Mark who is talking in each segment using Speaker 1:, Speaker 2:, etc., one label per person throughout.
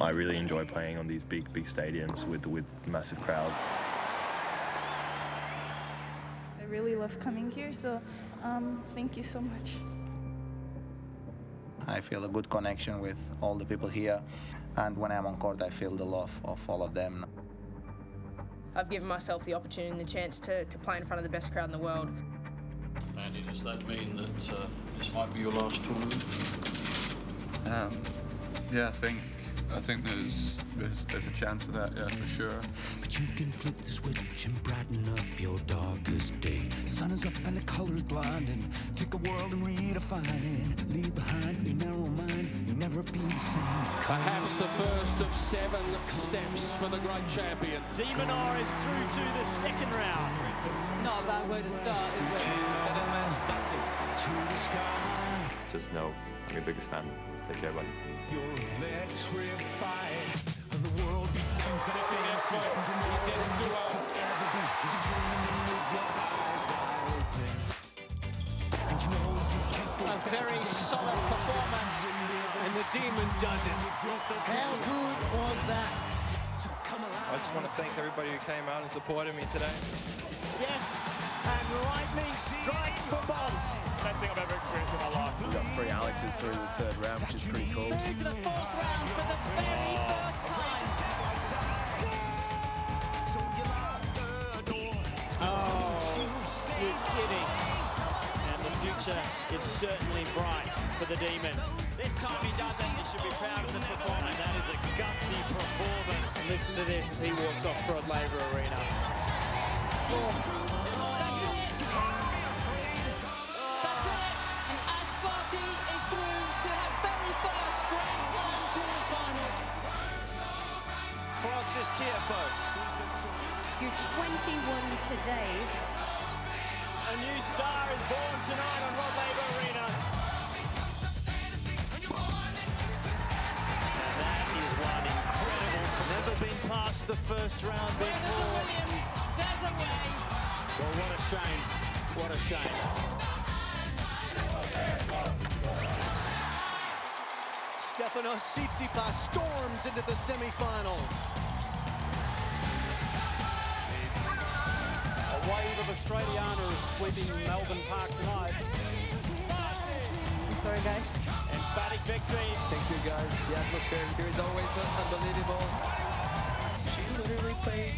Speaker 1: I really enjoy playing on these big, big stadiums with with massive crowds.
Speaker 2: I really love coming here, so um, thank you so much.
Speaker 3: I feel a good connection with all the people here, and when I'm on court, I feel the love of all of them.
Speaker 4: I've given myself the opportunity and the chance to, to play in front of the best crowd in the world.
Speaker 5: Andy, does that mean that uh, this might be your last tournament?
Speaker 6: Um, yeah, I think I think there's, there's there's a chance of that, yeah, for sure.
Speaker 7: But you can flip the switch and brighten up your darkest day. Sun is up and the colors blinding. Take a world and redefine it. Leave behind your narrow mind. You'll never be the same.
Speaker 8: Perhaps the first of seven steps for the great champion.
Speaker 9: De Minaur is through to the second round.
Speaker 10: It's not a bad way to start, is it?
Speaker 11: Just know I'm your biggest fan. Take care, buddy.
Speaker 7: Your electrified, and the world becomes a
Speaker 8: A very solid performance, and the Demon does it.
Speaker 12: How good was that?
Speaker 13: I just want to thank everybody who came out and supported me today.
Speaker 9: Yes, and lightning strikes for Bolt.
Speaker 14: Best thing I've ever experienced in my life.
Speaker 1: We got three Alexes through the third round, which is pretty cool.
Speaker 10: Through to the fourth round for the very first time.
Speaker 9: Oh, you're kidding. And the future is certainly bright for the Demon. This time he does it. He should be proud of the performance. That is a gutsy performance.
Speaker 4: Listen to this as he walks off Rod Laver Arena.
Speaker 9: Frances Tiafoe.
Speaker 15: You're 21 today.
Speaker 9: A new star is born tonight on Rod Laver Arena. The first round
Speaker 10: Where there's a. Williams, there's a way.
Speaker 9: Well, what a shame. What a shame.
Speaker 12: Stefanos Tsitsipas storms into the semifinals.
Speaker 16: A wave of Australianos sweeping Melbourne Park tonight.
Speaker 2: I'm sorry, guys.
Speaker 9: Emphatic victory.
Speaker 13: Thank you guys. The atmosphere here is always unbelievable.
Speaker 17: She literally played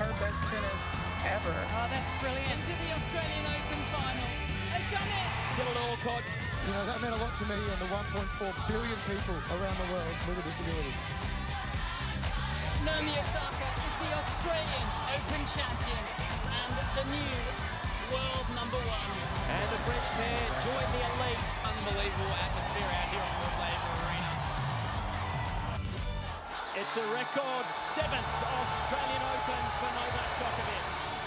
Speaker 17: her best tennis ever.
Speaker 10: Oh, that's brilliant. To the Australian Open final. They've done it.
Speaker 9: Dylan Alcott.
Speaker 17: You know, that meant a lot to me and the 1.4 billion people around the world with a disability.
Speaker 10: Naomi Osaka is the Australian Open champion and the new world number one.
Speaker 9: And the French pair join the elite. Unbelievable atmosphere out here on Rod Laver Arena. It's a record seventh Australian Open for Novak Djokovic.